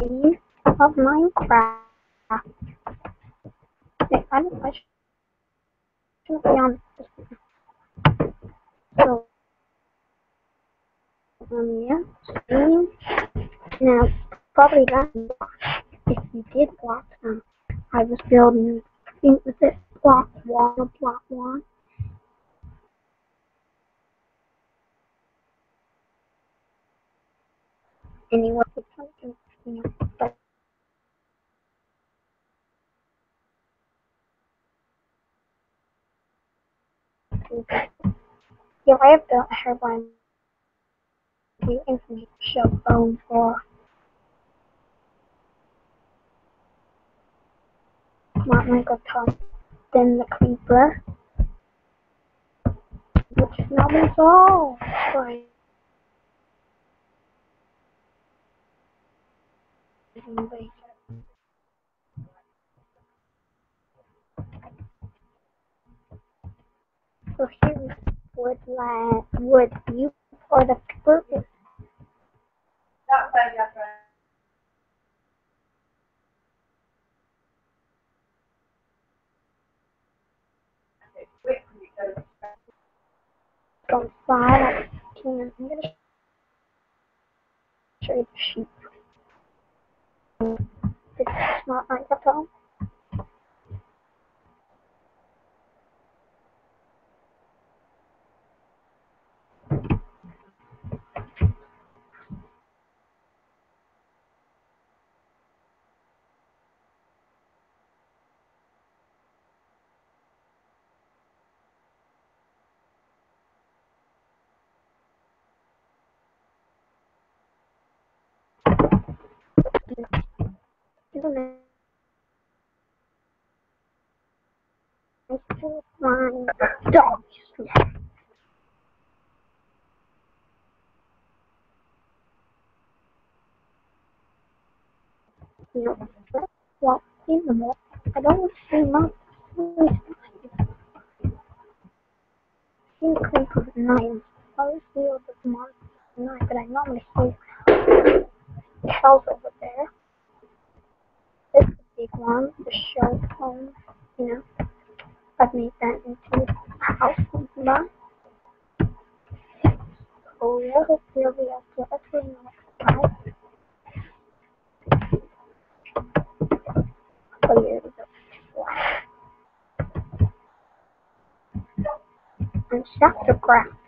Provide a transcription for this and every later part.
game of Minecraft. Hey, I don't. I shouldn't be on. So, um, yeah, Steam. Now, probably that. If you did block them, I was building. I think was it block one block one. Anyway, it's yeah, I have built a Herobrine the infamous show phone for Smart Microphone, then the Creeper, which is not resolved by So here would land would you or the purpose that's right. For me, go. five. I'm gonna show you the sheep. This is Smart Microphone. Isn't it? I still find dogs. Know, well, in the mall, I don't see my seen the creeper at night. I feel the monster at night, but I normally see house over there. Big one, the show home, you know. I've made that into a house my. Oh yeah, I'll be able to actually know what Oh yeah, we go. And.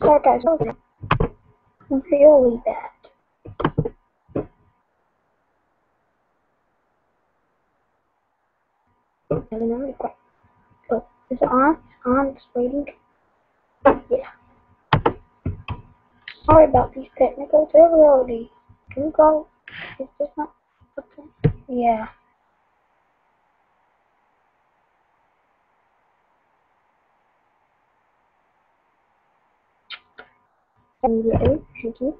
That guy's really really bad. So, is it on? On, it's waiting. Yeah. Sorry about these technical difficulties. Can you go? It's just not okay. Yeah. Immediately, thank you.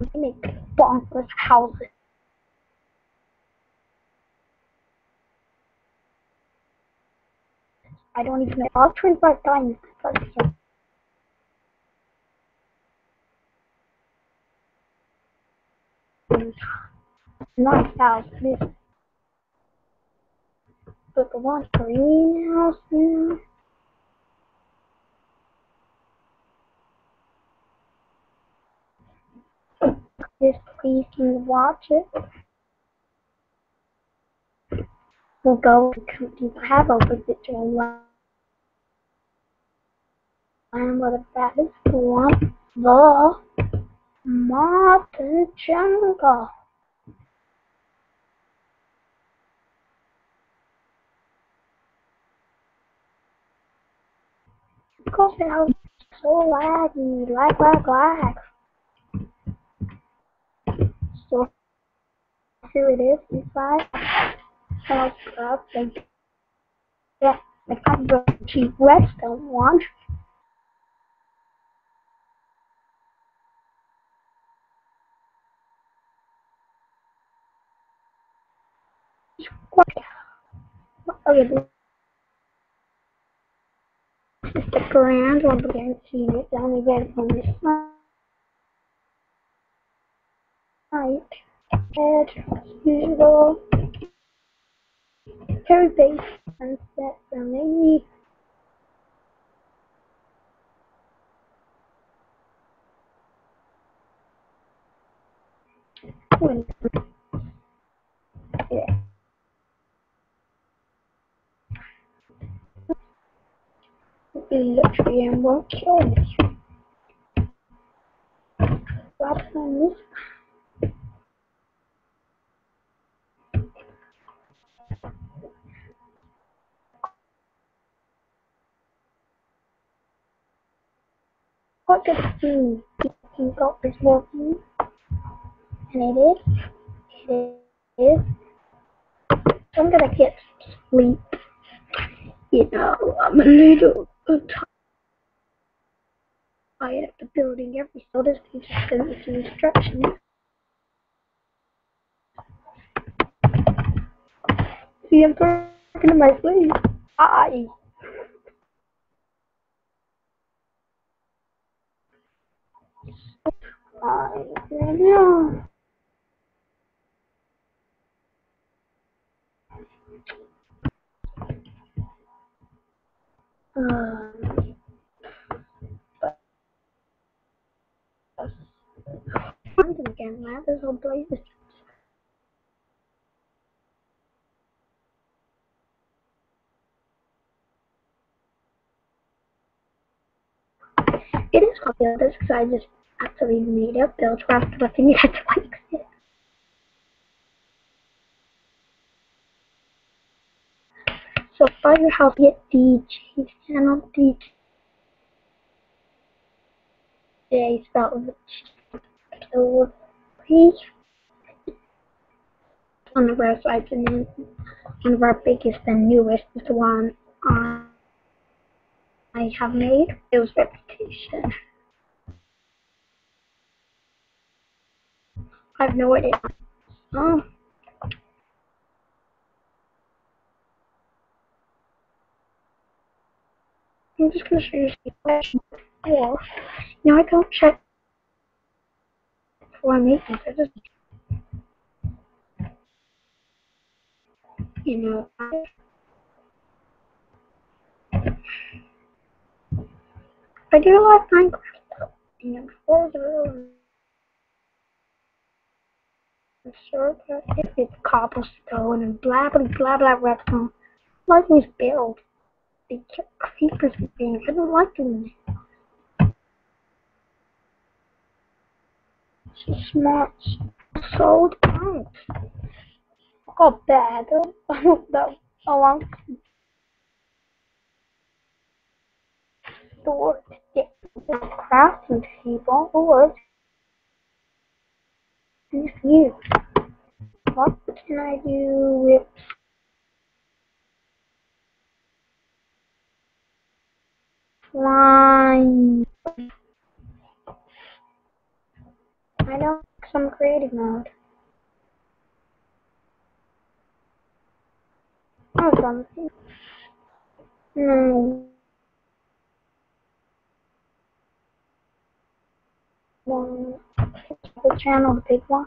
We make bonkers houses. I don't even know. I'll 25 times. Nice house. But the one greenhouse now. Just please can watch it? We'll go to opened it to online. And what about this one? The Martin Jungle. Because it so laggy, lag, lag, lag. So here it is inside. So up and yeah, I got cheap redstone one. Okay, this the grand one, but I haven't seen it. I only read it from. And usual sunset from maybe when Me. That's on this. What does you think of is working? And it is. It is. I'm gonna get sleep. You know, I'm a little tired of building every so this piece is gonna be some instructions. See, I'm talking to my sleep. Hi. Um, London again, man. This whole place is It is called builders because I just actually made up build after looking at like it. So Firehouse get DJ channel DJ spelled with please one of our sites and one of our biggest and newest is the one on I have made. It was reputation. I have no idea. Oh. I'm just gonna show you some questions. Oh, you know, I don't check before I make things. I just, you know, I, I do like Minecraft though. You know, if it's cobblestone and blah blah blah blah redstone. Like we build. The creepers and things. I don't like doing it. So smart. Sold out. Oh bad. that along get the crafting table or if you what can I do with slime? I know some creative mode. Oh, something. No. One. The channel, the big one.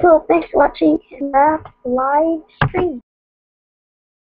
So thanks for watching that uh, live stream.